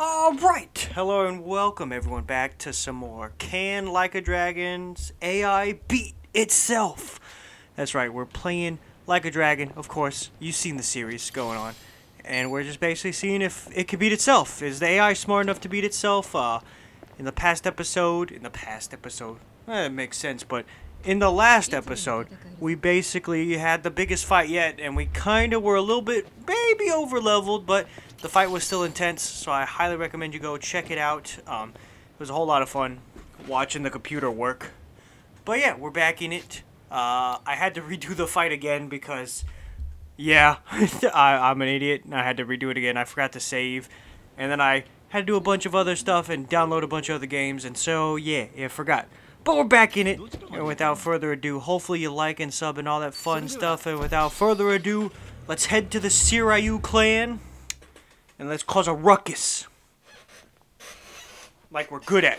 Alright, hello and welcome everyone back to some more Can Like a Dragon's AI Beat Itself. That's right, we're playing Like a Dragon, of course, you've seen the series going on. And we're just basically seeing if it can beat itself. Is the AI smart enough to beat itself? Uh, in the past episode, in the past episode, eh, makes sense, but in the last episode, we basically had the biggest fight yet, and we kind of were a little bit maybe over leveled, but the fight was still intense, so I highly recommend you go check it out. Um, it was a whole lot of fun watching the computer work. But yeah, we're back in it. Uh, I had to redo the fight again because, yeah, I, I'm an idiot. and I had to redo it again. I forgot to save, and then I had to do a bunch of other stuff and download a bunch of other games, and so yeah, yeah, forgot. But we're back in it, and without further ado, hopefully you like and sub and all that fun stuff, and without further ado, let's head to the Seiryu clan, and let's cause a ruckus. Like we're good at.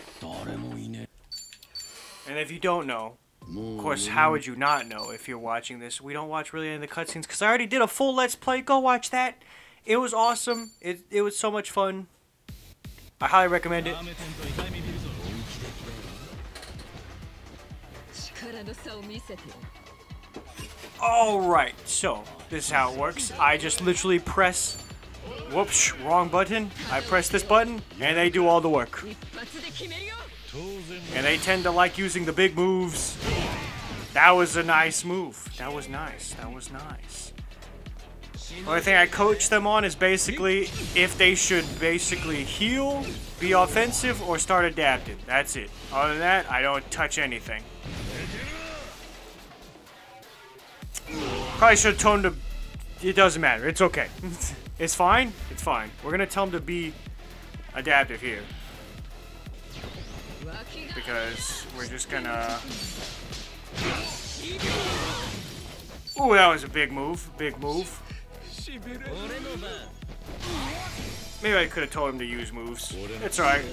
And if you don't know, of course, how would you not know if you're watching this? We don't watch really any of the cutscenes, because I already did a full Let's Play, go watch that. It was awesome, it, it was so much fun. I highly recommend it. Alright, so this is how it works. I just literally press, whoops, wrong button. I press this button, and they do all the work. And they tend to like using the big moves. That was a nice move. That was nice. That was nice. The only thing I coach them on is basically if they should basically heal, be offensive, or start adapting. That's it. Other than that, I don't touch anything. Probably should have told him. It doesn't matter. It's okay. it's fine. It's fine. We're gonna tell him to be adaptive here because we're just gonna. Ooh, that was a big move. Big move. Maybe I could have told him to use moves. It's alright.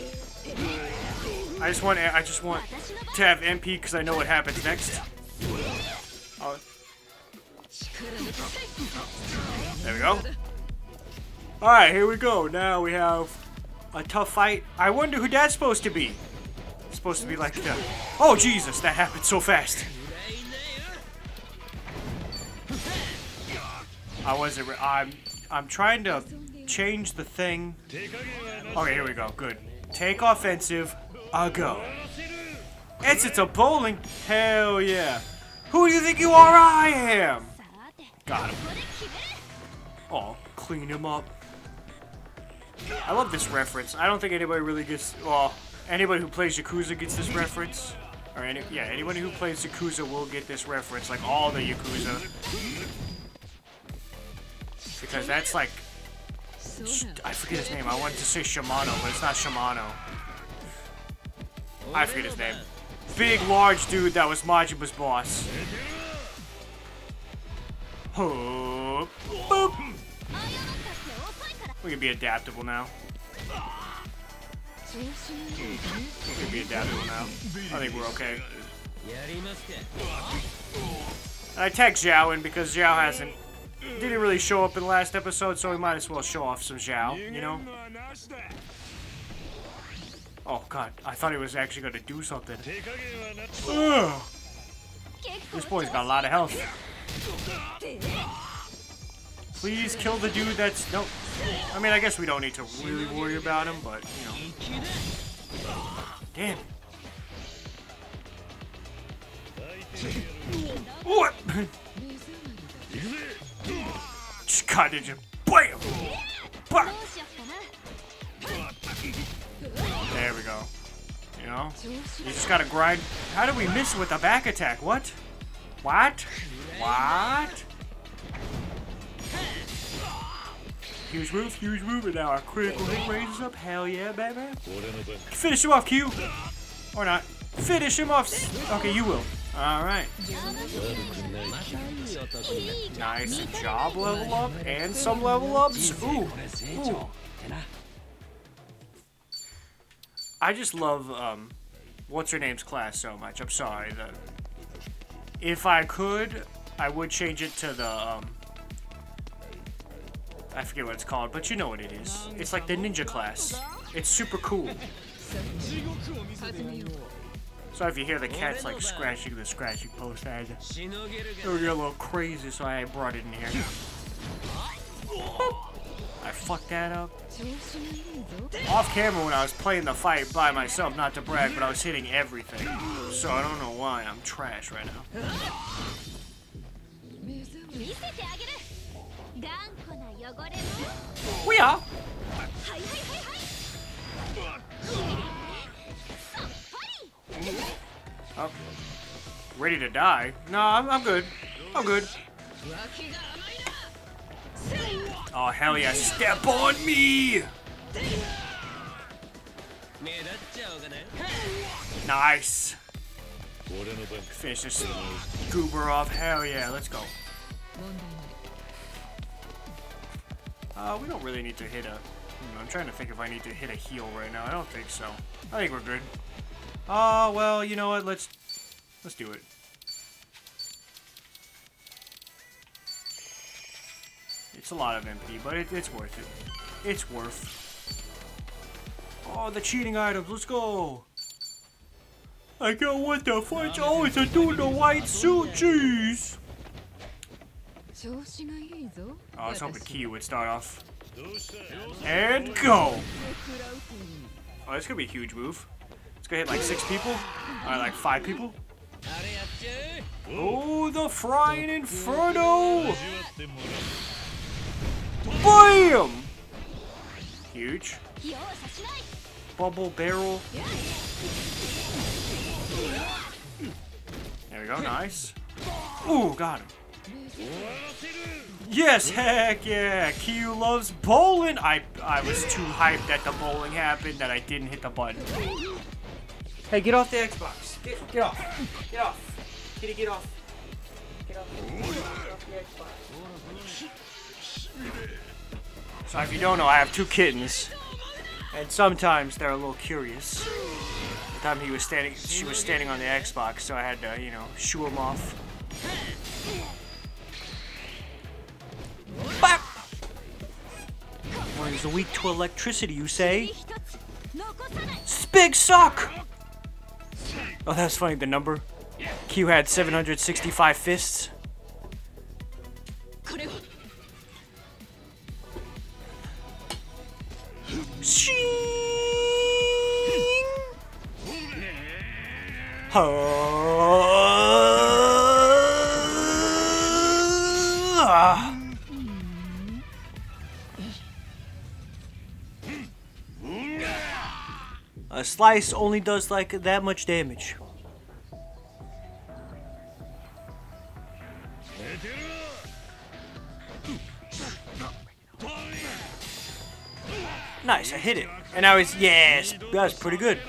I just want. I just want to have MP because I know what happens next. Oh, there we go. Alright, here we go. Now we have a tough fight. I wonder who that's supposed to be. It's supposed to be like the... Oh, Jesus, that happened so fast. I wasn't... I'm, I'm trying to change the thing. Okay, here we go. Good. Take offensive. A go. It's it's a bowling. Hell yeah. Who do you think you are? I am. Got him. Oh, clean him up. I love this reference. I don't think anybody really gets. Well, anybody who plays Yakuza gets this reference. Or any, yeah, anyone who plays Yakuza will get this reference. Like all the Yakuza. Because that's like. I forget his name. I wanted to say Shimano, but it's not Shimano. I forget his name. Big, large dude that was Majima's boss. Boop. We can be adaptable now. We can be adaptable now. I think we're okay. I text Zhao in because Zhao hasn't didn't really show up in the last episode, so we might as well show off some Zhao, you know? Oh god, I thought he was actually gonna do something. Ugh. This boy's got a lot of health. Please kill the dude that's nope. I mean I guess we don't need to really worry about him, but you know. Damn. What? God, did you? Bam! Bam! There we go. You know? You just gotta grind. How did we miss with the back attack? What? What? What? Huge move, huge move, and now our critical hit range is up. Hell yeah, baby. Finish him off, Q. Or not. Finish him off. Okay, you will. Alright. Nice job level up and some level ups. Ooh. Ooh. I just love um, what's her name's class so much. I'm sorry if I could, I would change it to the um, I forget what it's called, but you know what it is. It's like the ninja class. It's super cool. So if you hear the cats like scratching the scratching post, I get a little crazy, so I brought it in here. I fucked that up. Off camera when I was playing the fight by myself, not to brag, but I was hitting everything. So I don't know why I'm trash right now. We are. Oh. Ready to die? No, I'm, I'm good. I'm good. Oh, hell yeah. Step on me! Nice. Finish this goober off. Hell yeah. Let's go. Uh, we don't really need to hit a... Hmm, I'm trying to think if I need to hit a heal right now. I don't think so. I think we're good. Oh, well, you know what? Let's... Let's do it. It's a lot of MP, but it, it's worth it. It's worth. Oh, the cheating items. Let's go. I got what the fudge. Oh, it's a dude in a white suit. Jeez. Oh, I was hoping Key would start off. And go. Oh, this could be a huge move. It's gonna hit like six people. Or like five people. Oh, the frying inferno! BAM! Huge. Bubble barrel. There we go, nice. Ooh, got him. Yes, heck yeah! Q loves bowling! I, I was too hyped that the bowling happened that I didn't hit the button. Hey, get off the Xbox! Get, get off! Get off! Kitty, get off! Get off! So if you don't know, I have two kittens. And sometimes they're a little curious. The time he was standing, she was standing on the Xbox, so I had to, you know, shoo him off. Bop! he's a weak to electricity, you say? Spig suck! Oh, that's funny, the number. Q had 765 fists. Shing! A slice only does like that much damage. Nice, I hit it. And I was, yes, that's pretty good.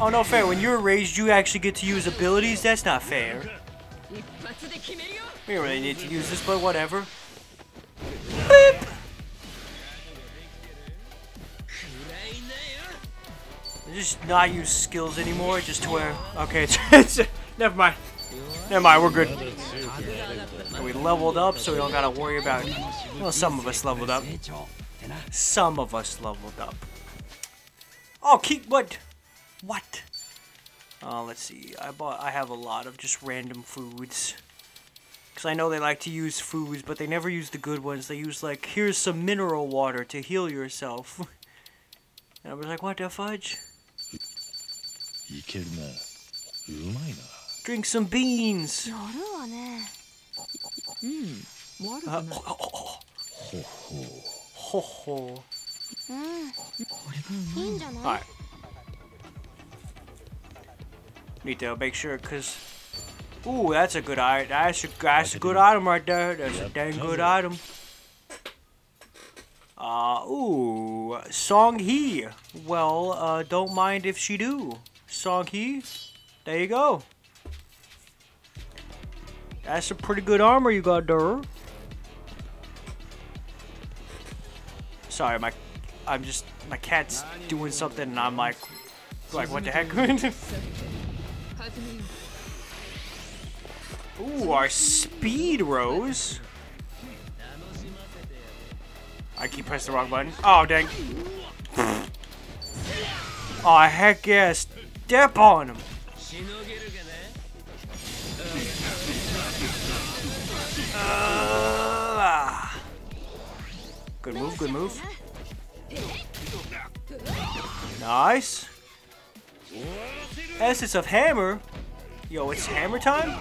Oh, no fair. When you're raised, you actually get to use abilities? That's not fair. We don't really need to use this, but whatever. Beep! just not use skills anymore, just to where... Okay, it's, it's, never mind. Never mind, we're good. We leveled up, so we don't gotta worry about. Well, some of us leveled up. Some of us leveled up. Oh, keep what? What? Uh, let's see. I bought. I have a lot of just random foods. Because I know they like to use foods, but they never use the good ones. They use, like, here's some mineral water to heal yourself. and I was like, what the fudge? Drink some beans! Uh, oh, oh, oh. oh. 悪く Uh, ない ho ho. うんいいんじゃない Alright. Need to make sure, cause. Ooh, that's a good item. That's a, that's a good item right there. That's a dang good item. Uh, ooh, Song Hee. Well, uh, don't mind if she do. Song Hee, there you go. That's a pretty good armor you got there. Sorry, my, I'm just, my cat's doing something and I'm like, like what the heck? Ooh, our speed rose. I keep pressing the wrong button. Oh, dang. oh, heck yes. Step on him. Good move. Nice. Essence of hammer. Yo, it's hammer time?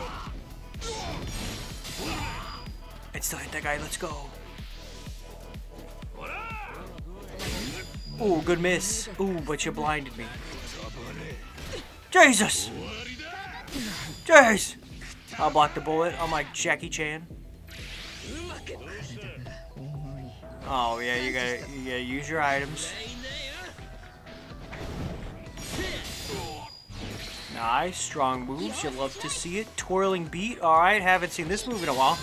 It's still hit that guy, let's go. Ooh, good miss. Ooh, but you blinded me. Jesus! Jeez! I'll block the bullet. I'm like Jackie Chan. Oh yeah, you gotta you gotta use your items. Nice, strong moves. You love to see it. Twirling beat. All right, haven't seen this move in a while.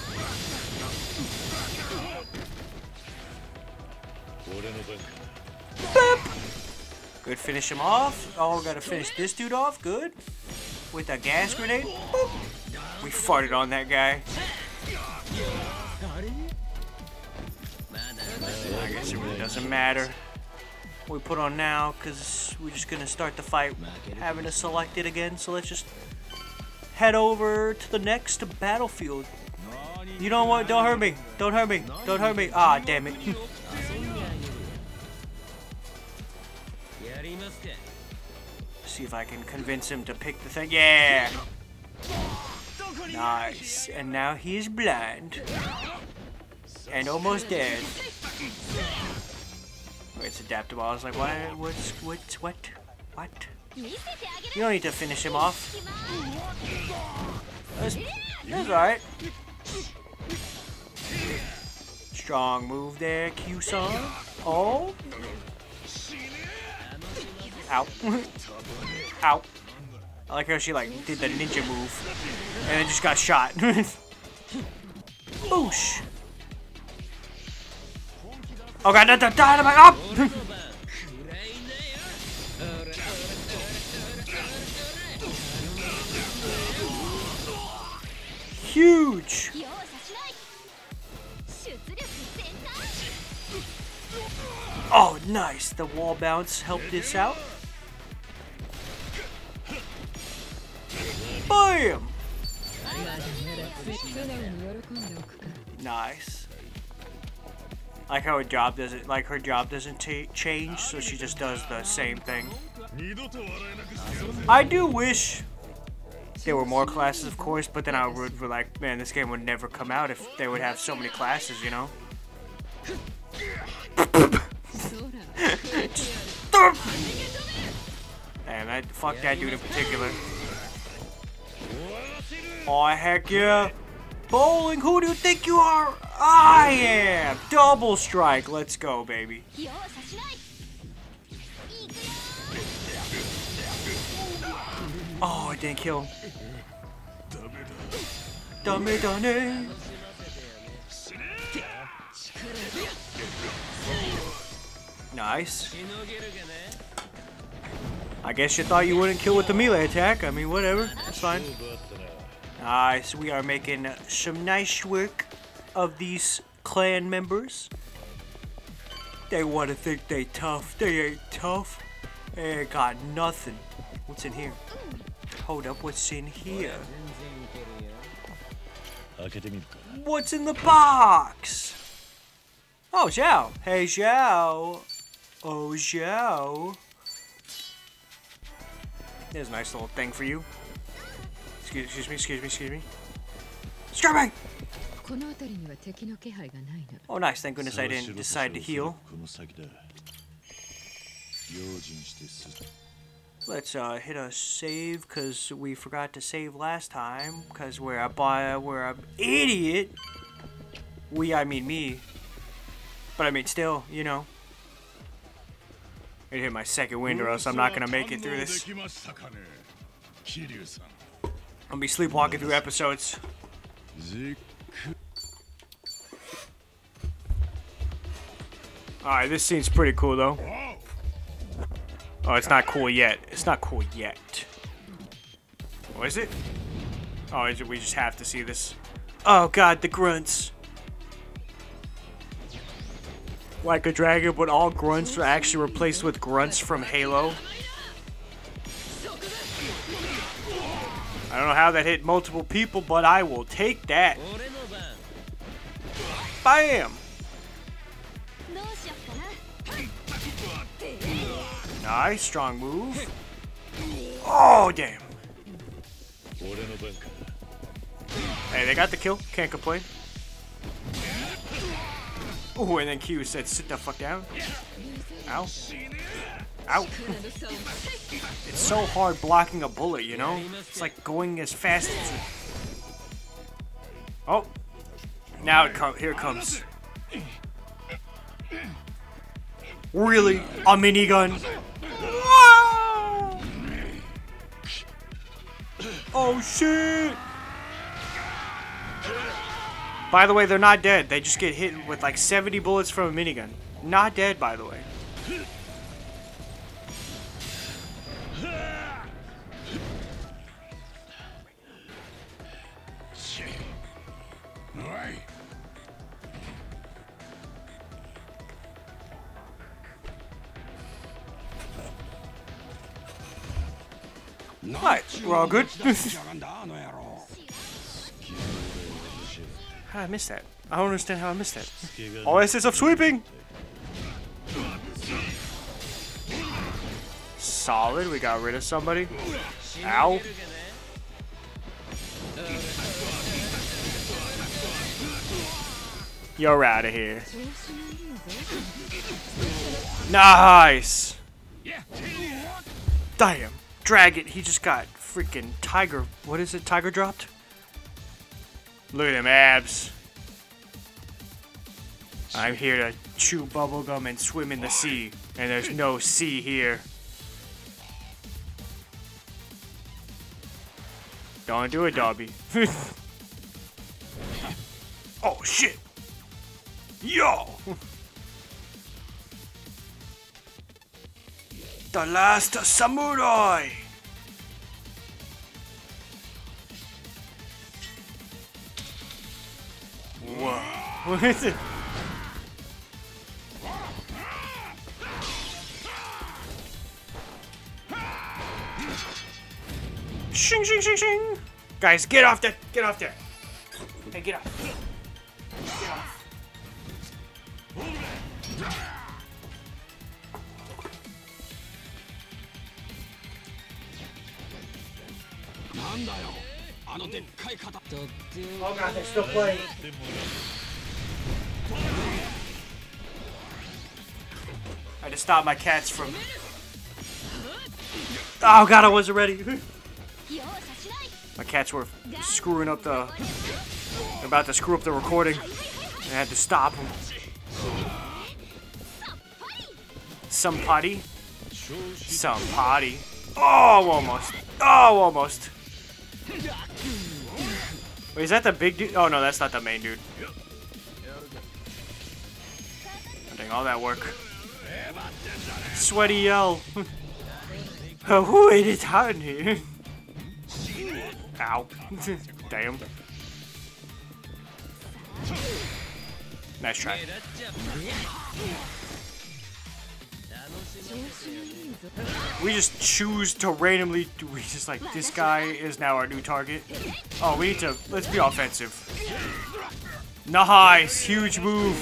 Boop. Good, finish him off. Oh, gotta finish this dude off. Good. With a gas grenade. Boop. We farted on that guy. guess it really doesn't matter. We put on now because we're just going to start the fight having to select it again. So let's just head over to the next battlefield. You know what? Don't hurt me. Don't hurt me. Don't hurt me. Ah, damn it. See if I can convince him to pick the thing. Yeah! Nice. And now he is blind. And almost dead. Hmm. It's adaptable. I was like, what? What's what? What? What? You don't need to finish him off. That's, that's alright. Strong move there, Q song. Oh. Ow. Ow. I like how she like did the ninja move and then just got shot. Boosh. Oh god, that, that dynamite up! Huge! Oh, nice! The wall bounce helped this out. Bam! Nice. Like how her job doesn't, like her job doesn't change, so she just does the same thing. I do wish there were more classes, of course, but then I would be like, man, this game would never come out if they would have so many classes, you know? Damn, that, fuck that dude in particular. Oh heck yeah! Bowling, who do you think you are? I am! Double strike, let's go, baby. Oh, I didn't kill. Dame dane. Nice. I guess you thought you wouldn't kill with the melee attack. I mean, whatever. That's fine. Nice. We are making some nice work of these clan members. They want to think they tough. They ain't tough. They ain't got nothing. What's in here? Hold up, what's in here? What's in the box? Oh, Zhao. Hey, Zhao. Oh, Zhao. There's a nice little thing for you excuse, me! excuse me, excuse me, excuse me. Oh nice, thank goodness I didn't decide to heal. Let's uh, hit a save because we forgot to save last time because we're a buyer, we're an idiot. We, I mean me. But I mean still, you know. It hit my second wind or else I'm not going to make it through this. I'm gonna be sleepwalking through episodes. Alright, this scene's pretty cool though. Oh, it's not cool yet. It's not cool yet. Oh, is it? Oh, is it? we just have to see this. Oh god, the grunts. Like a dragon, but all grunts are actually replaced with grunts from Halo. I don't know how that hit multiple people, but I will take that. Bam! Nice, strong move. Oh, damn. Hey, they got the kill. Can't complain. Oh, and then Q said, sit the fuck down. Ow. Ow. It's so hard blocking a bullet, you know? It's like going as fast as. Oh. Now it comes. Here it comes. Really? A minigun? Oh shit! By the way, they're not dead. They just get hit with like 70 bullets from a minigun. Not dead, by the way. Right, we're all good. How did I miss that? I don't understand how I missed that. 気が All SS of sweeping! Solid, we got rid of somebody. Ow. You're out of here. Nice! Damn. Dragon, he just got freaking tiger. What is it? Tiger dropped? Look at them abs. I'm here to chew bubblegum and swim in the sea, and there's no sea here. Don't do it, Dobby. oh shit! Yo! The last samurai! Whoa. What is it? Shing, shing, shing, shing. Guys, get off there. Get off there. Hey, get off. Oh god, they're still playing. I just stopped my cats from... Oh god, I wasn't ready. my cats were screwing up the... About to screw up the recording. I had to stop them. Some potty? Some potty. Oh, almost. Oh, almost. Wait, is that the big dude? Oh no, that's not the main dude. Doing all that work. Sweaty yell. oh, it is hot in here. Ow. Damn. Nice try. We just choose to randomly do we just like this guy is now our new target. Oh, we need to let's be offensive. Nice, huge move.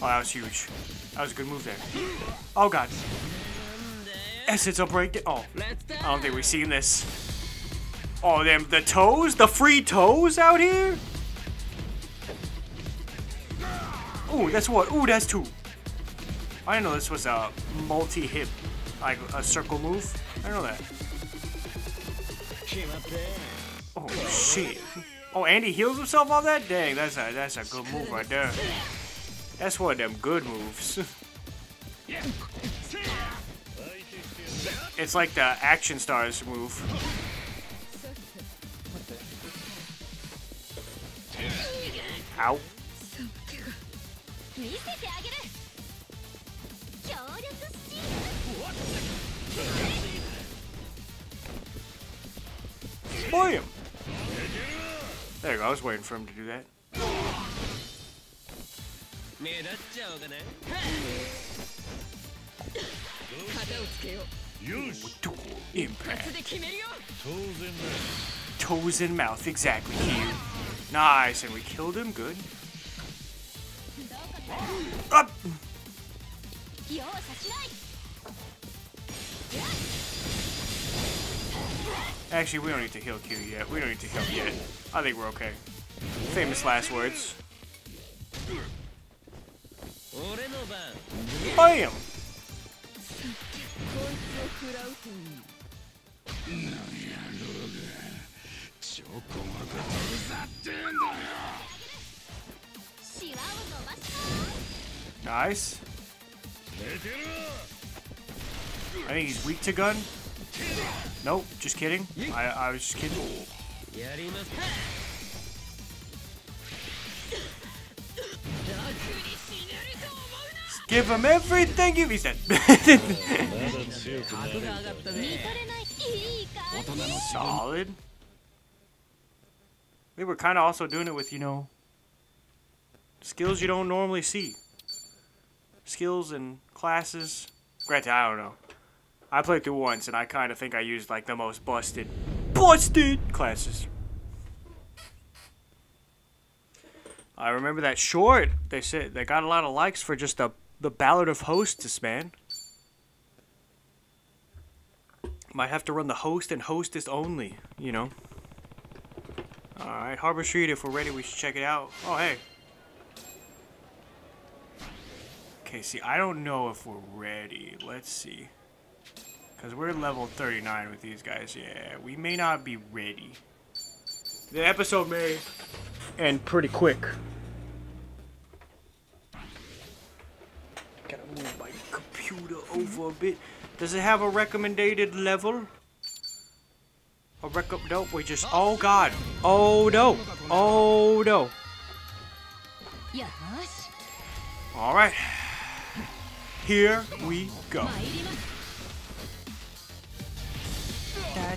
Oh, that was huge. That was a good move there. Oh god. Essence will break it. Oh, I don't think we've seen this. Oh, them the toes, the free toes out here. Oh, that's one. Oh, that's two. I didn't know this was a multi-hit, like a circle move. I know that. Oh shit! Oh, and he heals himself off that. Dang, that's a that's a good move right there. That's one of them good moves. it's like the action stars move. Out. Spoil him! There you go, I was waiting for him to do that. Impact. Toes in mouth, exactly, Kyu. Nice, and we killed him, good. Up! Actually, we don't need to heal Q yet. We don't need to heal yet. I think we're okay. Famous last words. Bam! Nice. I think he's weak to gun. Nope, just kidding. I, I was just kidding. Give him everything you... He's dead. Solid. We were kind of also doing it with, you know, skills you don't normally see. Skills and classes. Granted, I don't know. I played through once, and I kind of think I used like the most busted, busted classes. I remember that short. They said they got a lot of likes for just the the Ballad of Hostess, man. Might have to run the host and hostess only, you know. Alright, Harbor Street, if we're ready, we should check it out. Oh, hey. Okay, see, I don't know if we're ready. Let's see. Because we're level 39 with these guys. Yeah, we may not be ready. The episode may end pretty quick. Gotta move my computer over a bit. Does it have a recommended level? A rec- nope, we just- oh god. Oh no. Oh no. Alright. Here we go.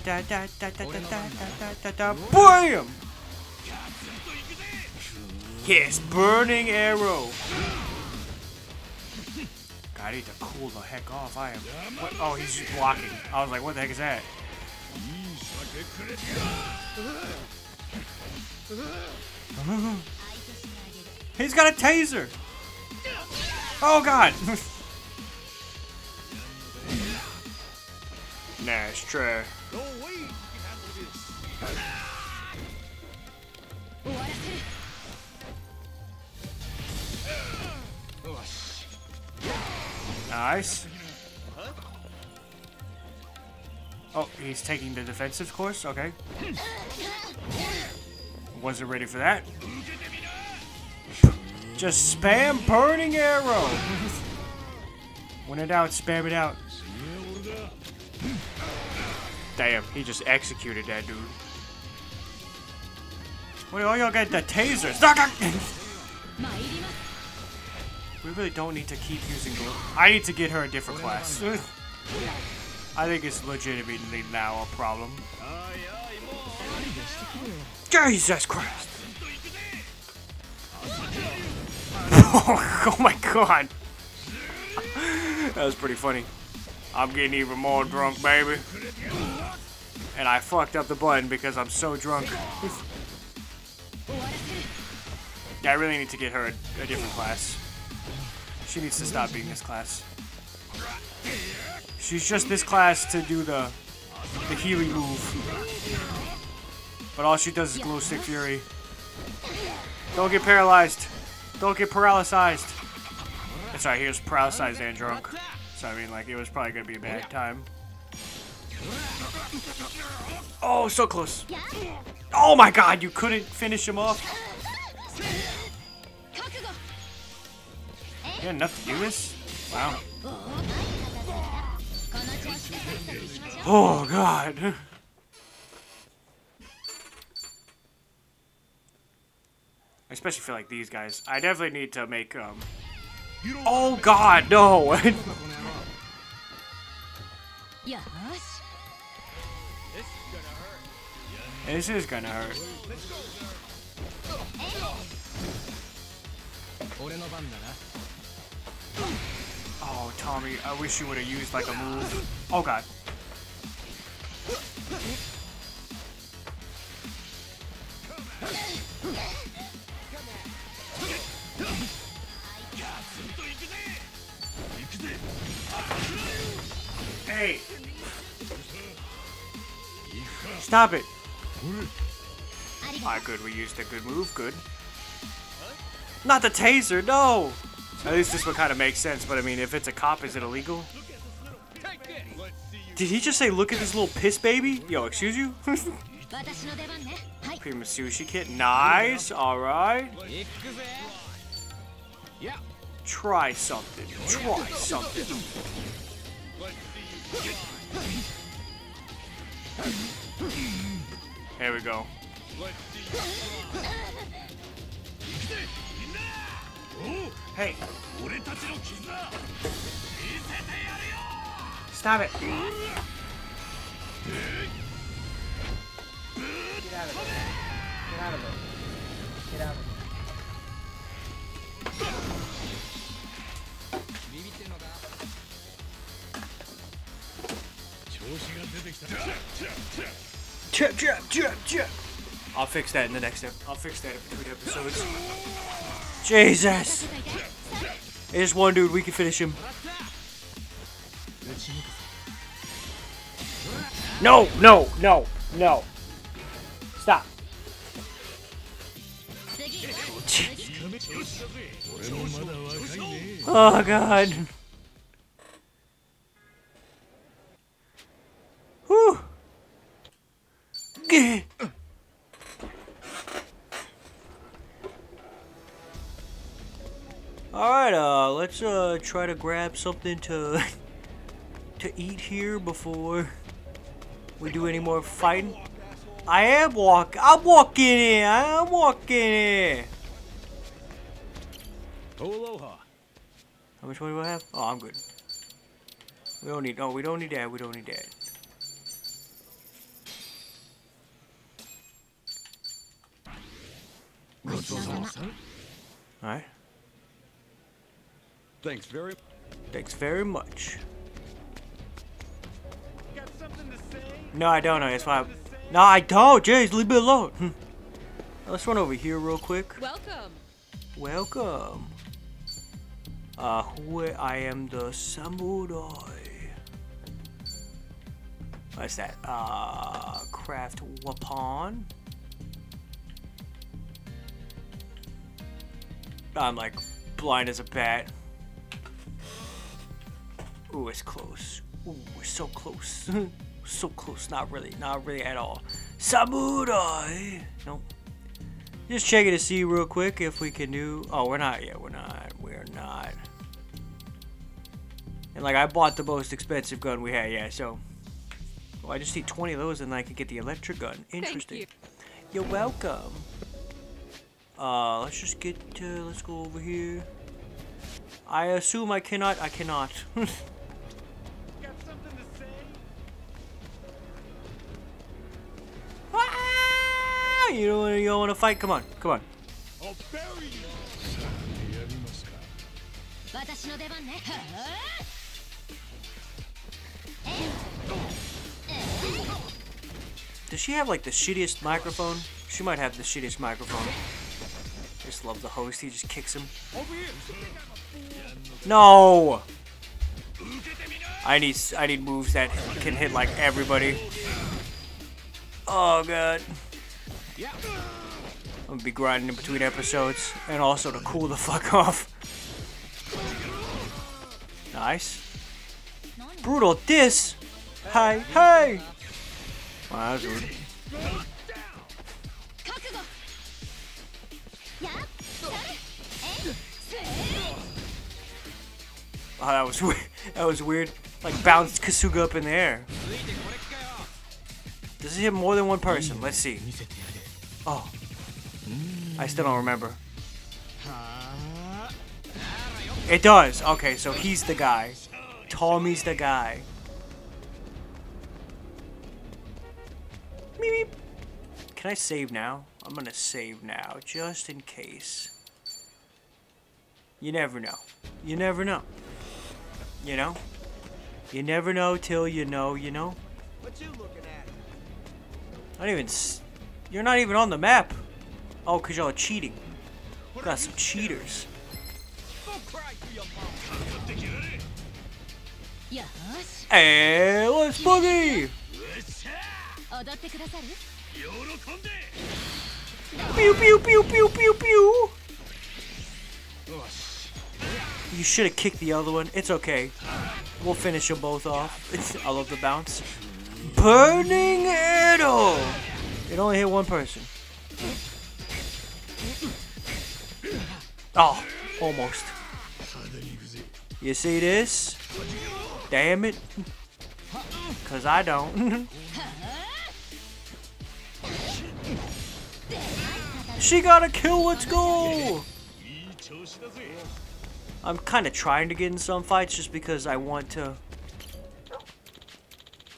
Da, da, da, da, da, da, da, da, da, BAM! Yes, burning arrow. God, I need to cool the heck off. I am. What? Oh, he's just blocking. I was like, what the heck is that? He's got a taser. Oh God. nice try. No way you can handle this. Nice. Oh, he's taking the defensive course? Okay. Wasn't ready for that. Just spam burning arrow. when it out. spam it out. Damn, he just executed that dude. Wait, all y'all got the tasers. we really don't need to keep using glue. I need to get her a different class. I think it's legitimately now a problem. Jesus Christ! oh my god! that was pretty funny. I'm getting even more drunk, baby. And I fucked up the button because I'm so drunk. Yeah, I really need to get her a, a different class. She needs to stop being this class. She's just this class to do the the healing move. But all she does is glow stick fury. Don't get paralyzed. Don't get paralyzed. That's right, he was paralyzed and drunk. So I mean like it was probably gonna be a bad time. Oh, so close. Oh my god, you couldn't finish him off. You had enough to do this? Wow. Oh god. I especially feel like these guys. I definitely need to make, um... Oh god, no! This is gonna hurt. Oh, Tommy, I wish you would have used like a move. Oh god. Hey! Stop it! Alright, good. We used a good move. Good. Not the taser, no! At least this would kind of make sense, but I mean, if it's a cop, is it illegal? Did he just say, look at this little piss baby? Yo, excuse you? Prima sushi kit. Nice, alright. Try something. Try something. There we go. Hey. Stop it. Get out of. Get out of. Get out of. Trip, trip, trip, trip. I'll fix that in the next. episode. I'll fix that in between episodes. Jesus! There's one dude. We can finish him. No! No! No! No! Stop! oh god! Whew! Gah. All right, uh, let's uh try to grab something to to eat here before we do any more fighting. I am walk. I'm walking in. I'm walking in. Aloha How much money do I have? Oh, I'm good. We don't need. Oh, we don't need that. We don't need that. All right. Thanks very Thanks very much. No, I don't know. That's why. I... No, I don't. Jeez, leave me alone. Hmm. Let's run over here real quick. Welcome. Welcome. Uh, who I am the samurai. What's that? Uh, craft weapon. I'm like blind as a bat. Ooh, it's close. Ooh, we're so close. so close. Not really. Not really at all. Samurai. Nope. Just checking to see real quick if we can do. Oh, we're not. Yeah, we're not. We're not. And like, I bought the most expensive gun we had. Yeah, so. Well, I just need 20 of those, and I can get the electric gun. Interesting. you. You're welcome. Uh, let's just get. Uh, let's go over here. I assume I cannot. I cannot. Ah! You don't, you don't want to fight? Come on, come on. 私の出番ねはあ Does she have like the shittiest microphone? She might have the shittiest microphone. Just love the host. He just kicks him. No. I need I need moves that can hit like everybody. Oh god. I'm gonna be grinding in between episodes, and also to cool the fuck off. Nice. Brutal diss. Hi, hey. Wow, that was rude. Oh, that was weird. That was weird. Like bounced Kasuga up in the air. Does it hit more than one person? Let's see. Oh. I still don't remember. It does. Okay, so he's the guy. Tommy's the guy. Meep, meep. Can I save now? I'm gonna save now, just in case. You never know. You never know. You know? You never know till you know, you know? What you looking at? Not even... You're not even on the map. Oh, because y'all are cheating. What Got are some cheaters. Hey, let's boogie! Pew pew pew pew pew pew! Oh, you should have kicked the other one. It's okay. We'll finish them both off. I love the bounce. Burning Arrow! It only hit one person. Oh, almost. You see this? Damn it. Cause I don't. she got a kill, let's go! I'm kind of trying to get in some fights just because I want to.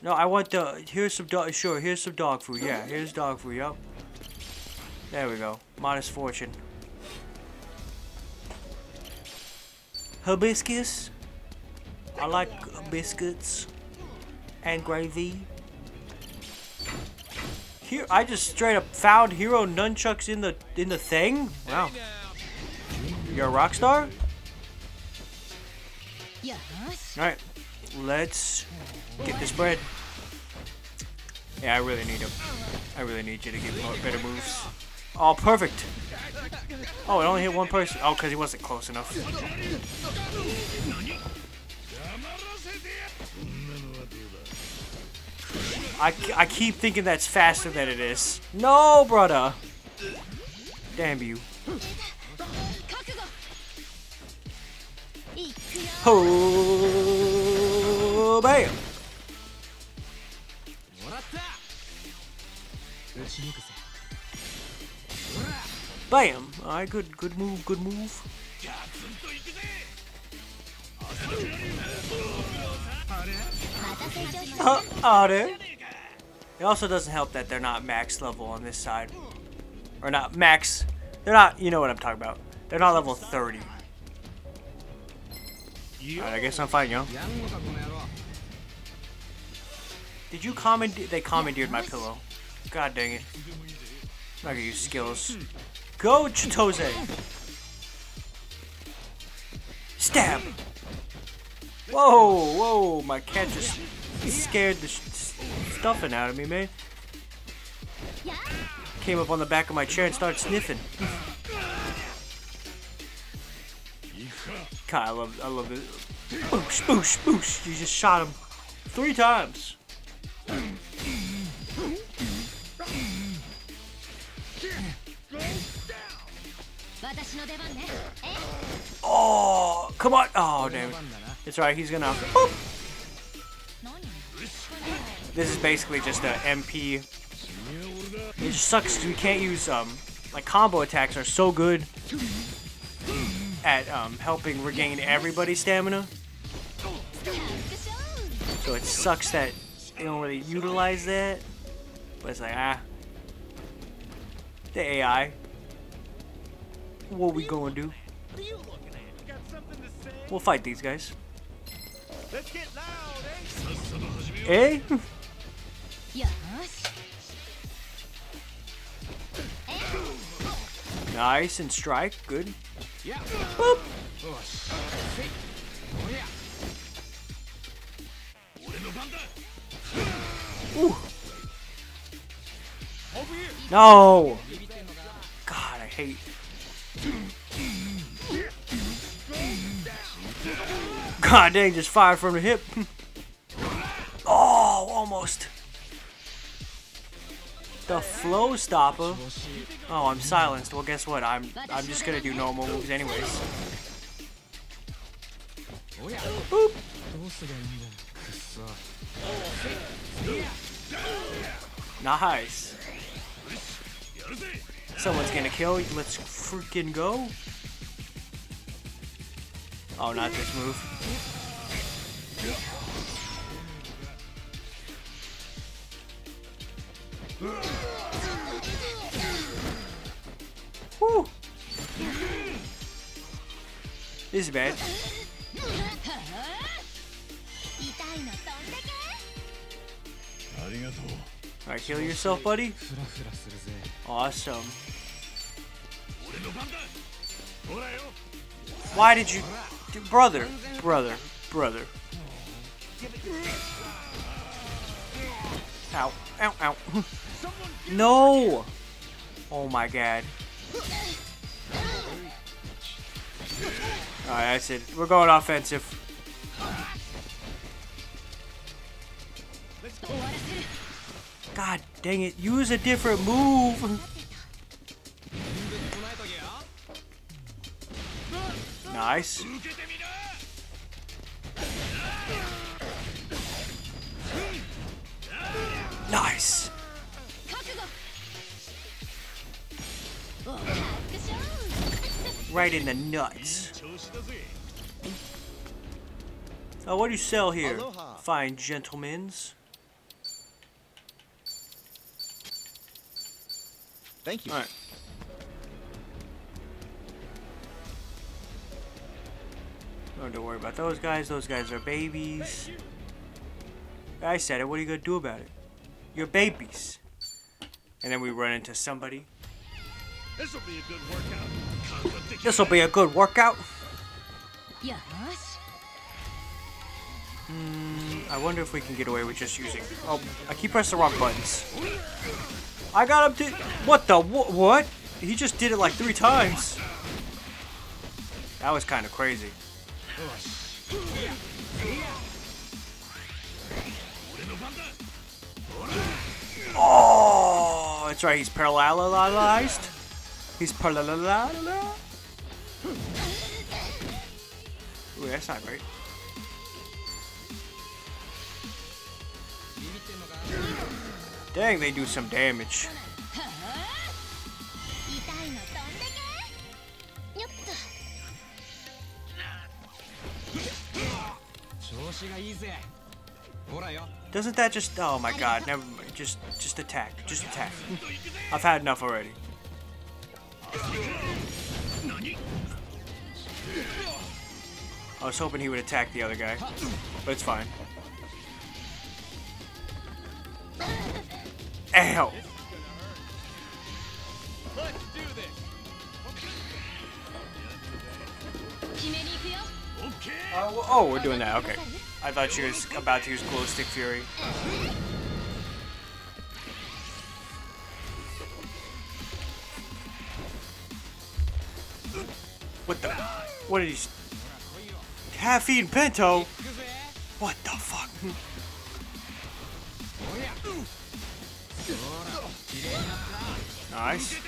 No, I want the. Here's some dog. Sure, here's some dog food. Yeah, here's dog food. Yup. There we go. Modest fortune. Hibiscus. I like biscuits and gravy. Here, I just straight up found hero nunchucks in the in the thing. Wow, you're a rock star. よーし All right, let's get this bread. Yeah, I really need him. I really need you to get more, better moves. Oh, perfect. Oh, it only hit one person. Oh, because he wasn't close enough. I, I keep thinking that's faster than it is. No, brother. Damn you. Ho! Bam! Bam! I good, good move, good move. Uh. It also doesn't help that they're not max level on this side. Or not max. They're not, you know what I'm talking about. They're not level 30. I guess I'm fine, you. Did you comment? They commandeered my pillow. God dang it. I'm not gonna use skills. Go, Chitose! Stab! Whoa, whoa, my cat just scared the stuffing out of me, man. Came up on the back of my chair and started sniffing. God, I love, I love it. Boosh, boosh, boosh. You just shot him three times. Oh, come on. Oh, damn it. It's alright, he's gonna. This is basically just a MP. It just sucks we can't use, um, like combo attacks are so good at, um, helping regain everybody's stamina. So it sucks that they don't really utilize that. But it's like, ah. The AI. What we gonna do? We'll fight these guys. Eh? nice and strike. Good. Boop. Ooh. No! God, I hate. God dang, just fire from the hip. oh, almost. The flow stopper. Oh, I'm silenced. Well, guess what? I'm I'm just gonna do normal moves anyways. Boop. Nice. Someone's gonna kill. Let's freaking go. Oh, not this move. Woo! This is bad. Alright, kill yourself, buddy. Awesome. Why did you... Brother, brother, brother. Ow, ow, ow. No! Oh my god. Alright, that's it. We're going offensive. God dang it. Use a different move. Nice. right in the nuts. Oh, what do you sell here? Aloha. Fine gentlemen's. Thank you. All right. Don't worry about those guys. Those guys are babies. I said it. What are you going to do about it? You're babies. And then we run into somebody. This will be a good workout. This will be a good workout. よーし hmm, I wonder if we can get away with just using. Oh, I keep pressing the wrong buttons. I got him to. What the? Wh- what? He just did it like three times. That was kind of crazy. Oh, that's right. He's parallelized. He's pa la la la la. Ooh, that's not great. Dang, they do some damage. Doesn't that just... Oh my god, never mind. Just, just attack. Just attack. I've had enough already. I was hoping he would attack the other guy, but it's fine. Ow! Uh, well, oh, we're doing that. Okay. I thought she was about to use glow stick fury. What s- Caffeine Pinto? What the fuck? Nice.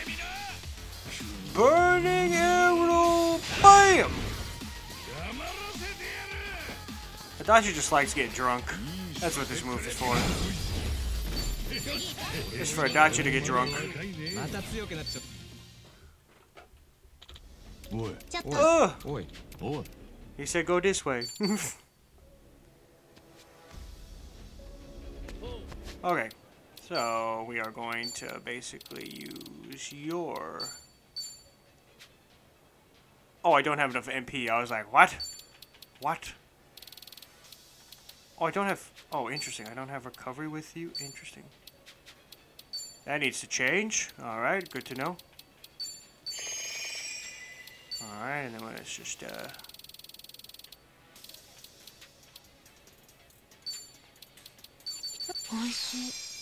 Burning arrow, bam! I thought just likes getting drunk. That's what this move is for. It's for Adachi to get drunk. Oh. Boy. Boy. He said go this way. okay. So we are going to basically use your... Oh, I don't have enough MP. I was like, what? What? Oh, I don't have... Oh, interesting. I don't have recovery with you. Interesting. That needs to change. All right, good to know. Alright, and then let's just, uh...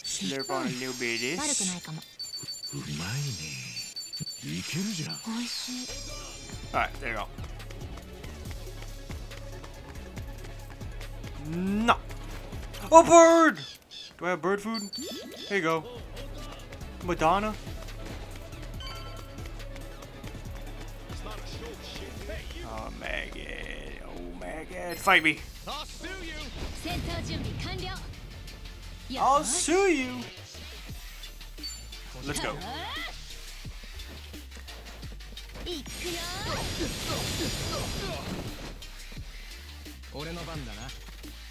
Slurp on new babies. bit of this. Alright, there you go. No! A bird! Do I have bird food? Here you go. Madonna? maggot. Oh, maggot. Fight me. I'll sue you. I'll sue you. Let's go.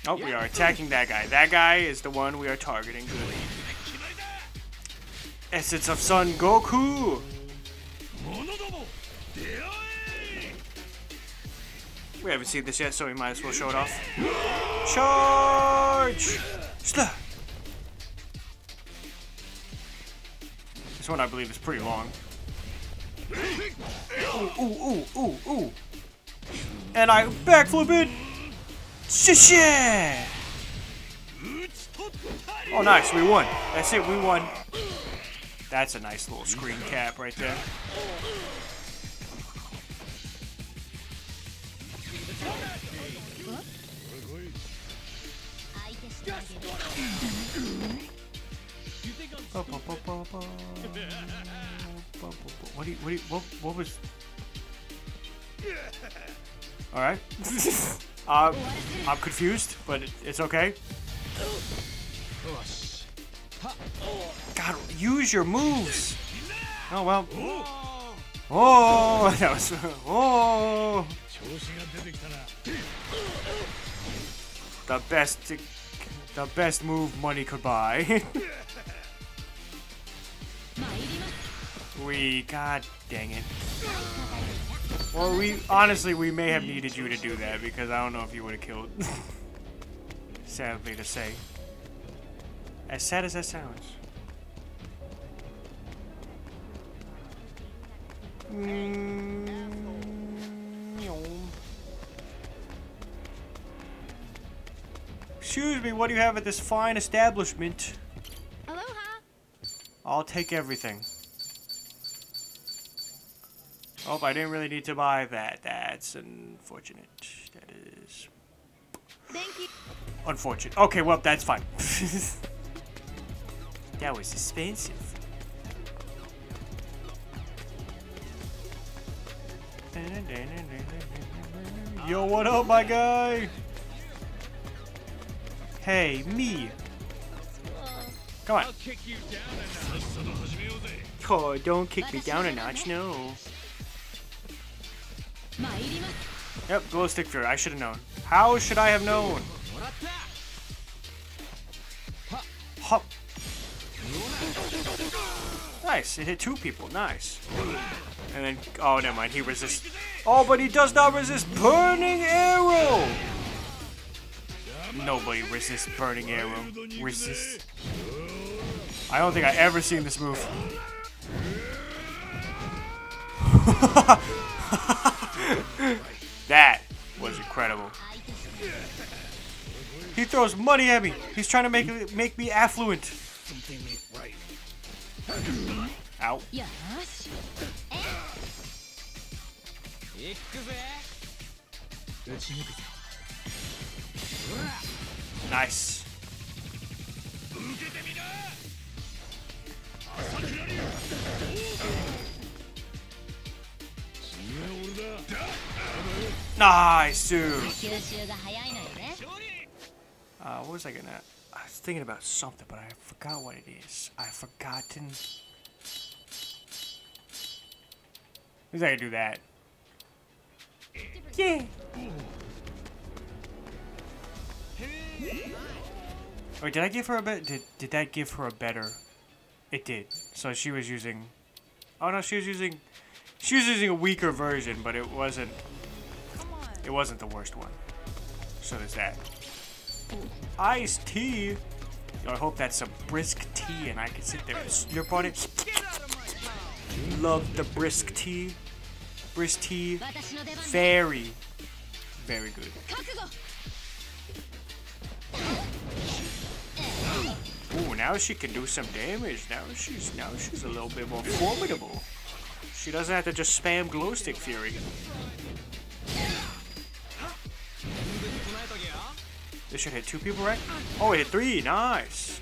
Oh, we are attacking that guy. That guy is the one we are targeting. Essence of Son Goku! We haven't seen this yet, so we might as well show it off. Charge! This one I believe is pretty long. Ooh, ooh, ooh, ooh, ooh. And I backflip it! Shit! Oh, nice, we won. That's it, we won. That's a nice little screen cap right there. Uh, what, what, what was... Alright. I'm confused, but it's okay. God, use your moves! Oh, well. Oh, that was... Oh! The best... The best move money could buy. we, god dang it. Well, we honestly we may have needed you to do that because I don't know if you would have killed. Sadly to say. As sad as that sounds. Excuse me, what do you have at this fine establishment? Aloha. I'll take everything. Oh, I didn't really need to buy that. That's unfortunate. That is... Thank you. Unfortunate. Okay, well, that's fine. that was expensive. Yo, what up, my guy? Hey, me. Come on. Oh, don't kick me down a notch, no. Yep, glow stick fury. I should have known. How should I have known? Hop. Nice. It hit two people. Nice. And then, oh, never mind. He resists. Oh, but he does not resist burning arrow. Nobody resists burning arrow. Resist. I don't think I ever seen this move. that was incredible. He throws money at me. He's trying to make make me affluent. Out. Nice. Nice, dude. Uh, what was I gonna? I was thinking about something, but I forgot what it is. I've forgotten. At least I can do that. Yeah. Wait, did I give her a bit? Did did that give her a better? It did. So she was using. Oh no, she was using she was using a weaker version, but it wasn't it wasn't the worst one. So there's that. Iced tea. I hope that's some brisk tea and I can sit there and slurp on it. Love the brisk tea. Brisk tea. Very, very good. Ooh, now she can do some damage. Now she's now she's a little bit more formidable. She doesn't have to just spam glow stick fury. This should hit two people, right? Oh, it hit three. Nice.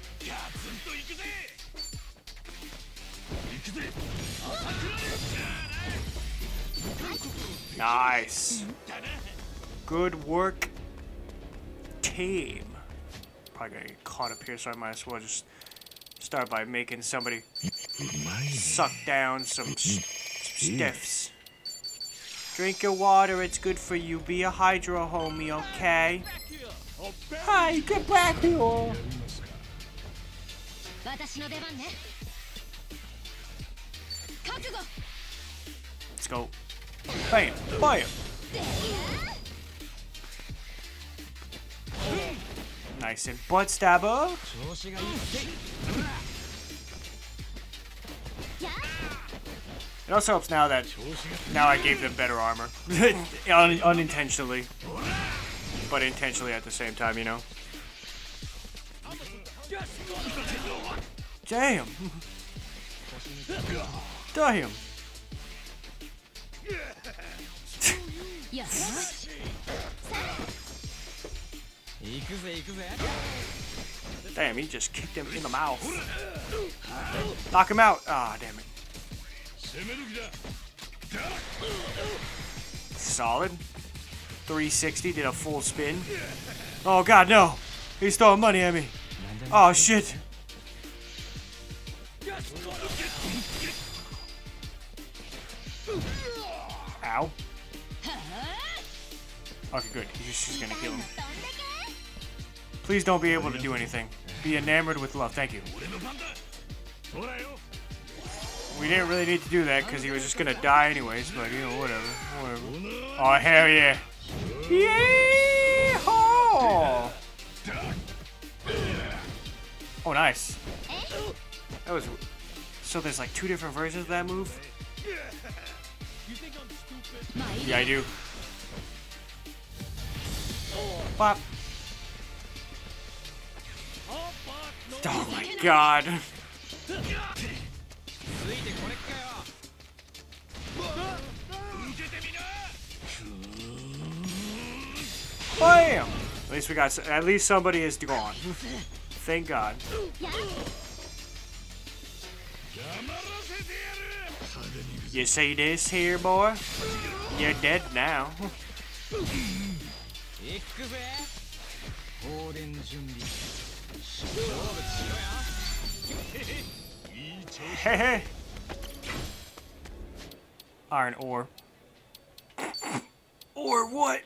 Nice. Good work, team. Probably gonna get caught up here, so I might as well just start by making somebody suck down some stiffs. Drink your water, it's good for you. Be a hydro homie, okay? Hi, get back here! Let's go. Bam! fire. Nice and butt stabber! It also helps now that now I gave them better armor. Un unintentionally. But intentionally at the same time, you know? Damn! Damn! Damn, he just kicked him in the mouth. Knock him out! Ah, oh, damn it. Solid. 360, did a full spin. Oh god, no! He's throwing money at me! Oh shit! Ow. Okay, good. He's just gonna kill him. Please don't be able to do anything. Be enamored with love. Thank you. We didn't really need to do that because he was just gonna die anyways, but you know, whatever. Whatever. Oh, hell yeah. Yeehaw! Oh, nice. That was... So there's like two different versions of that move? Yeah, I do. Bop. Oh my god. Bam! At least we got. At least somebody is gone. Thank God. You see this here, boy? You're dead now. Hehe. くぜ放電準備勝負しろよ Hey, hey. Iron ore. Or what?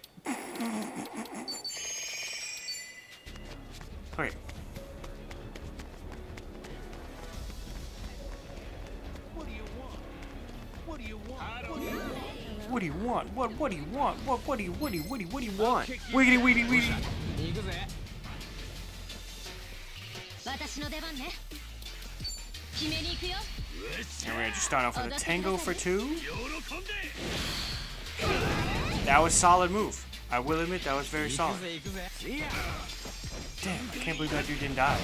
Okay. What do you want? What what do you want? What what do you what do you what do you what do you want? Wiggity wiggity wiggity. 行くぜ私の出番ね決めに行くよ And we're gonna just start off with a tango for two. That was solid move. I will admit that was very solid. Damn, I can't believe that dude didn't die.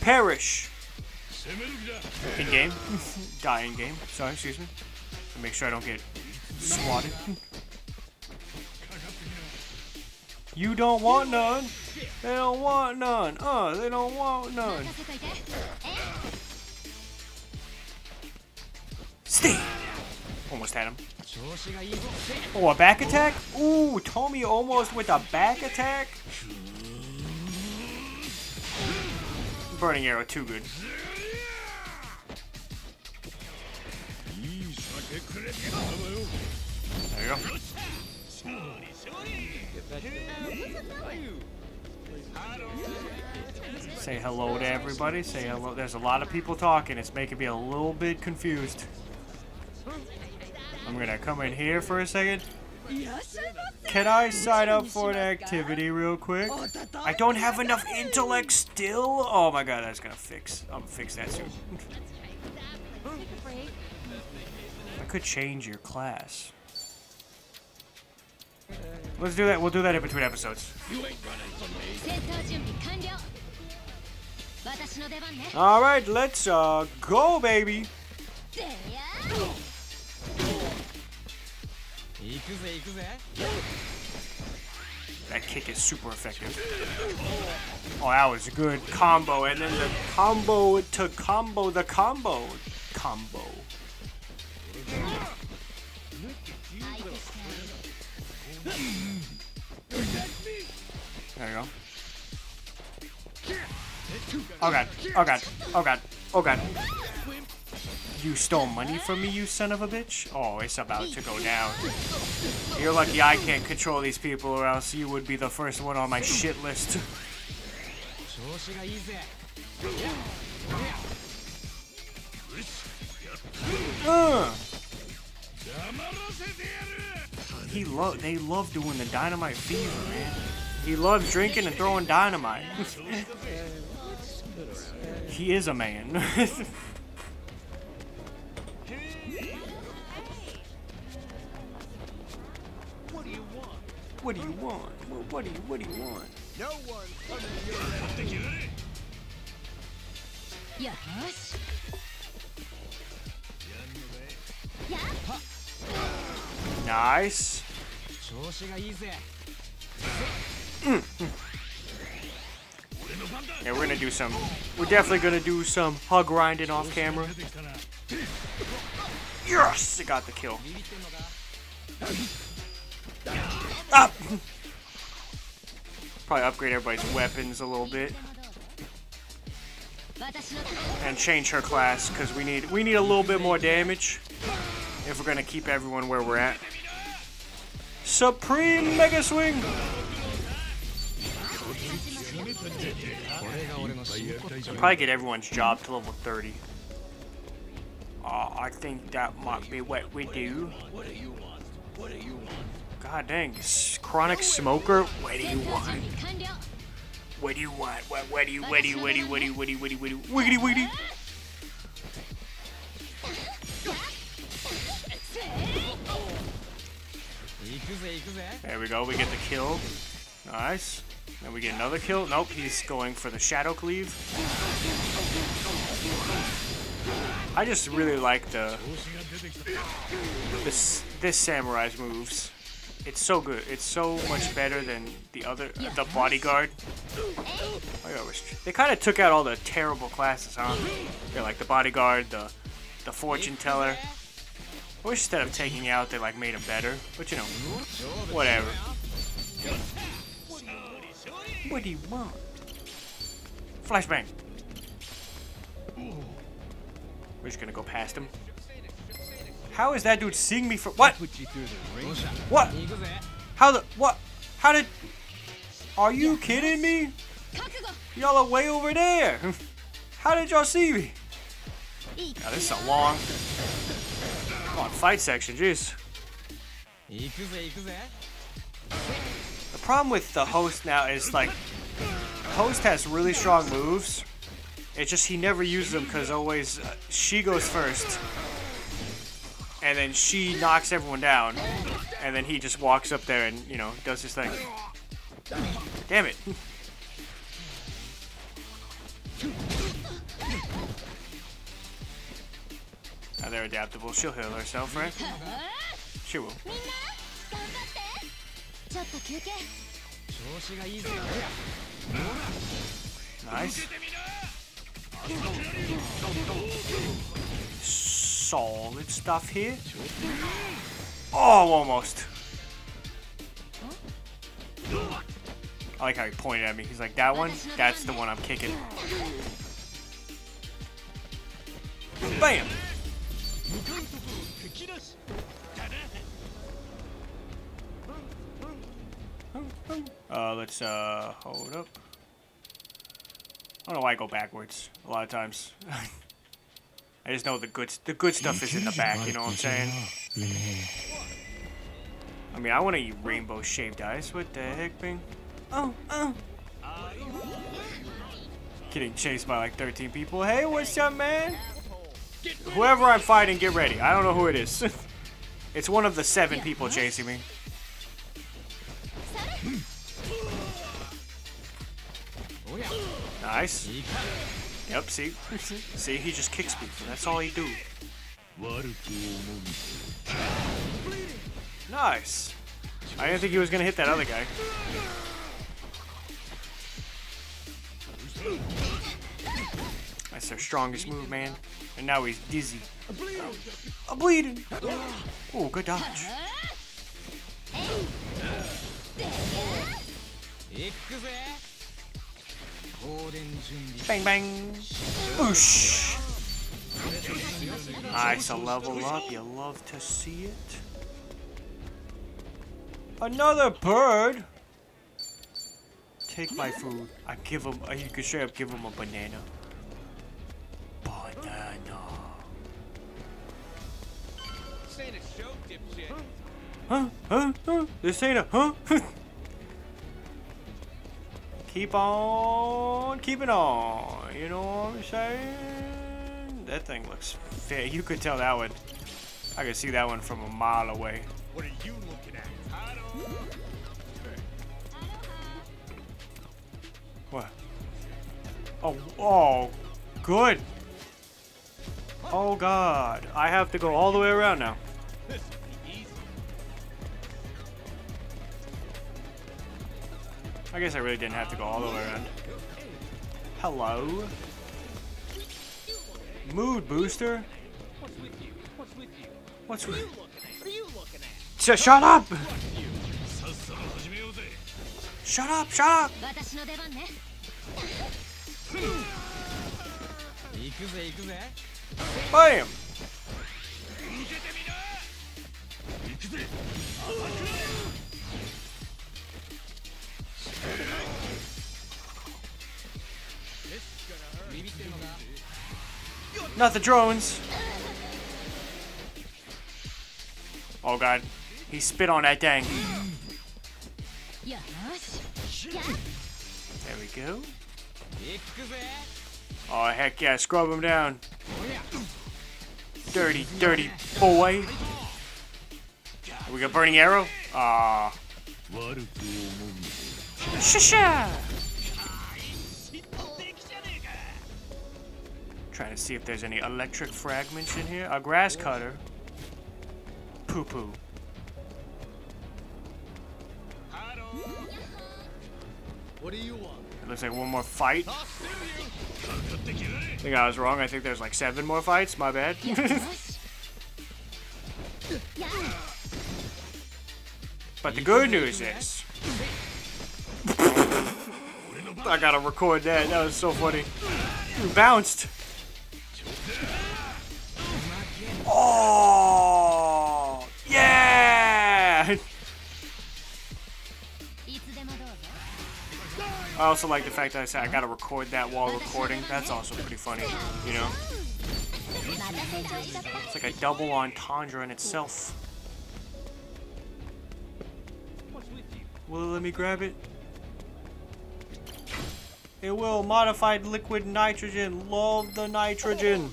Perish! In game. die in game. Sorry, excuse me. Make sure I don't get swatted. You don't want none. They don't want none. Uh, they don't want none. Stay! Almost had him. Oh, a back attack? Ooh, Tomi almost with a back attack? Burning arrow, too good. There you go. Say hello to everybody. Say hello. There's a lot of people talking. It's making me a little bit confused. I'm gonna come in here for a second. Can I sign up for an activity real quick? I don't have enough intellect still? Oh my god, that's gonna fix. I'm gonna fix that soon. I could change your class. Let's do that. We'll do that in between episodes. Alright, let's uh, go, baby! That kick is super effective. Oh, that was a good combo. And then the combo to combo the combo combo. There you go. Oh god, oh god, oh god, oh god. You stole money from me, you son of a bitch? Oh, it's about to go down. You're lucky I can't control these people or else you would be the first one on my shit list. uh. He lo they love doing the dynamite fever, man. He loves drinking and throwing dynamite. he is a man. what do you want? What, what do you What do you want? No one coming to your rescue. よしやっ Nice. 調子がいいぜ Yeah, we're gonna do some. We're definitely gonna do some hug grinding off camera. 出てきたな Yes, I got the kill. Ah! Probably upgrade everybody's weapons a little bit. And change her class, because we need we need a little bit more damage if we're gonna keep everyone where we're at. Supreme Mega Swing! I'll probably get everyone's job to level 30. Uh, I think that might be what we do. What do you want? What do you want? God dang, chronic smoker. What do you want? What do you want? What where do you? What do you? What do you? What do you? What do you? What do you? What do you? Wiggity wiggity. There we go. We get the kill. Nice. Then we get another kill. Nope, he's going for the shadow cleave. I just really like the this this samurai's moves. It's so good. It's so much better than the other the bodyguard. They kind of took out all the terrible classes, huh? They're like the bodyguard, the the fortune teller. I wish instead of taking out, they like made them better. But you know, whatever. What do you want? Flashbang. We're just gonna go past him. How is that dude seeing me for what? What? How the what? How did? Are you kidding me? Y'all are way over there. How did y'all see me? Now this is a long. Come on, fight section, jeez. The problem with the host now is like, host has really strong moves. It's just he never uses them because always uh, she goes first and then she knocks everyone down, and then he just walks up there and, you know, does his thing. Damn it. Now they're adaptable. She'll heal herself, right? She will. Nice solid stuff here. Oh, almost. I like how he pointed at me. He's like, that one? That's the one I'm kicking. Bam! Uh, let's, uh, hold up. I don't know why I go backwards a lot of times. I just know the good, the good stuff is in the back, you know what I'm saying? I mean, I want to eat rainbow shaved ice. What the heck, Bing? Oh, oh. Getting chased by like 13 people. Hey, what's up, man? Whoever I'm fighting, get ready. I don't know who it is. it's one of the seven people chasing me. Nice. Yep, see? see, he just kicks me. That's all he do. Nice. I didn't think he was going to hit that other guy. That's their strongest move, man. And now he's dizzy. I'm bleeding. Oh, good dodge. Bang bang. Oosh. Nice, a level up. You love to see it. Another bird. Take my food. I give him. You could straight up give him a banana. Banana. This ain't a show, dipshit. Huh? Huh? Huh? This ain't a huh? keep on keeping on. You know what I'm saying? That thing looks fair. You could tell that one. I could see that one from a mile away. What are you looking at? What? Oh, oh, good. Oh God, I have to go all the way around now. I guess I really didn't have to go all the way around. Hello? Mood booster? What's with you? What's with you? What's with you? What are you looking at? Shut up! Shut up, shut up! Bam! Not the drones. Oh god. He spit on that thing. There we go. Oh heck yeah, scrub him down. Dirty, dirty boy. We got burning arrow? Ah. Uh. Shusha! Trying to see if there's any electric fragments in here. A grass cutter. Poo-poo. What do you want? It looks like one more fight. I think I was wrong. I think there's like seven more fights. My bad. but the good news is I gotta record that. That was so funny. You bounced. Oh, yeah! I also like the fact that I said I gotta record that while recording. That's also pretty funny, you know? It's like a double entendre in itself. Will it let me grab it? It will. Modified liquid nitrogen. Love the nitrogen.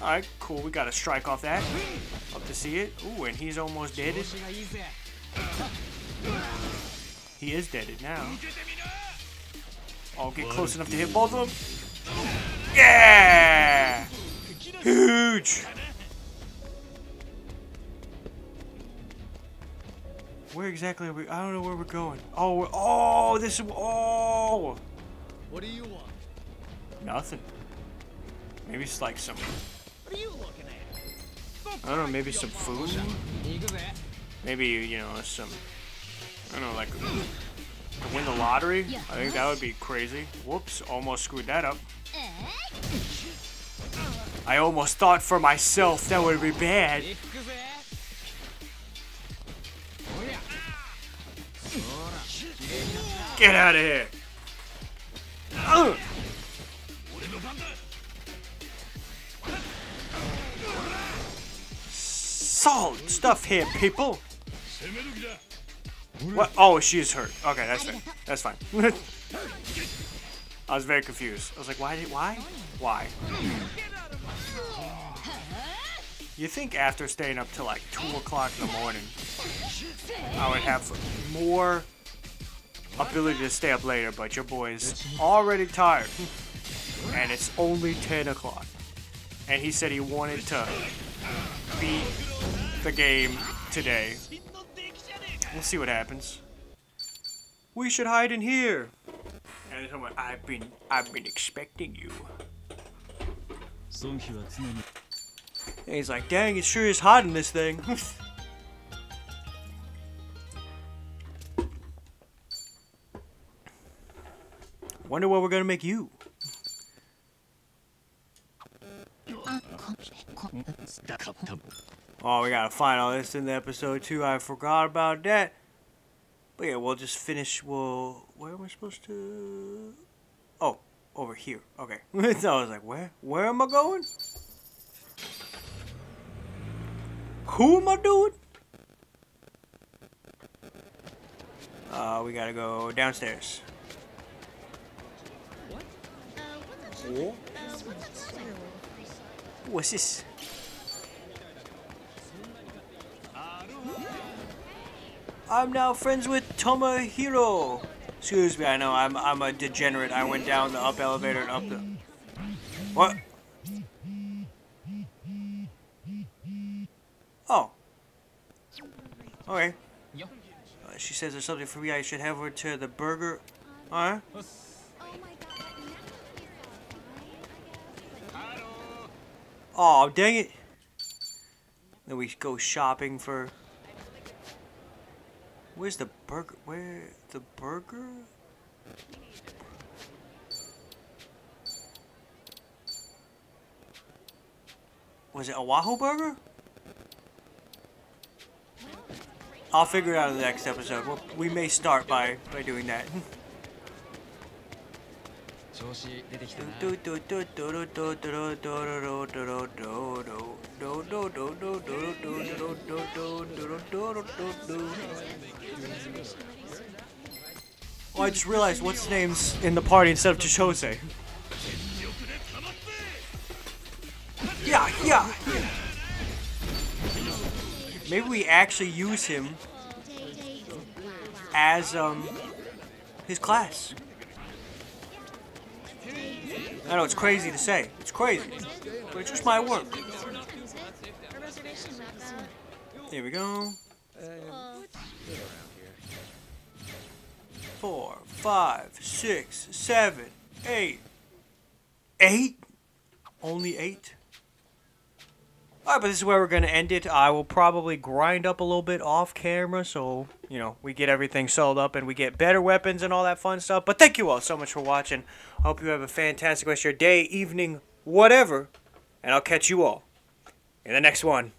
Alright, cool. We got a strike off that. Up to see it. Ooh, and he's almost dead. He is deaded now. I'll get close enough to hit both of them. Yeah! Huge! Where exactly are we? I don't know where we're going. Oh, oh, this is, oh! What do you want? Nothing. Maybe it's like some... What are you looking at? I don't know, maybe some food? Maybe, you know, some... I don't know, like... To win the lottery? I think that would be crazy. Whoops, almost screwed that up. Eh? I almost thought for myself that would be bad. Get out of here! Solid stuff here, people! What? Oh, she's hurt. Okay, that's fine. That's fine. I was very confused. I was like, why? Did, why? Why? You think after staying up till like 2 o'clock in the morning, I would have more ability to stay up later, but your boy is already tired. And it's only 10 o'clock. And he said he wanted to beat the game today. We'll see what happens. We should hide in here. And someone, I've been, I've been expecting you. And he's like, dang, it sure is hot in this thing. Wonder what we're gonna make you. Oh, we gotta find all this in the episode too. I forgot about that. But yeah, we'll just finish. Well, where am I supposed to? Oh, over here. Okay. so I was like, where? Where am I going? Who am I doing? Uh, we gotta go downstairs. Oh. What's this? I'm now friends with Tomohiro. Excuse me, I know I'm I'm a degenerate. I went down the up elevator and up the. What? Oh. Okay. Uh, she says there's something for me. I should have her to the burger. Alright. Oh, dang it. Then we go shopping for. Where's the burger? Where the burger? Was it a Wahoo burger? I'll figure it out in the next episode. Well, we may start by by doing that. Oh, I just realized what's name's in the party instead of Chitose. Yeah, yeah, yeah. Maybe we actually use him as um his class. I know it's crazy to say. It's crazy. But it's just my work. Here we go. Four, five, six, seven, eight. Eight? Only eight? Alright, but this is where we're going to end it. I will probably grind up a little bit off camera so, you know, we get everything sold up and we get better weapons and all that fun stuff. But thank you all so much for watching. I hope you have a fantastic rest of your day, evening, whatever. And I'll catch you all in the next one.